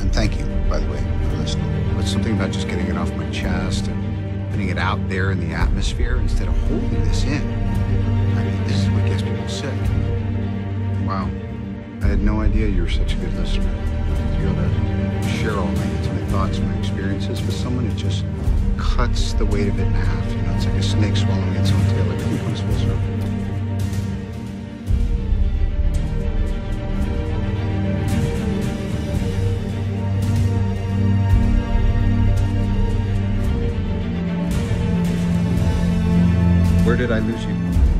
And thank you, by the way, for listening. But something about just getting it off my chest and putting it out there in the atmosphere instead of holding this in. I mean, this is what gets people sick. Wow. I had no idea you were such a good listener. You're to share all my intimate thoughts, my experiences with someone who just cuts the weight of it in half. Where did I lose you?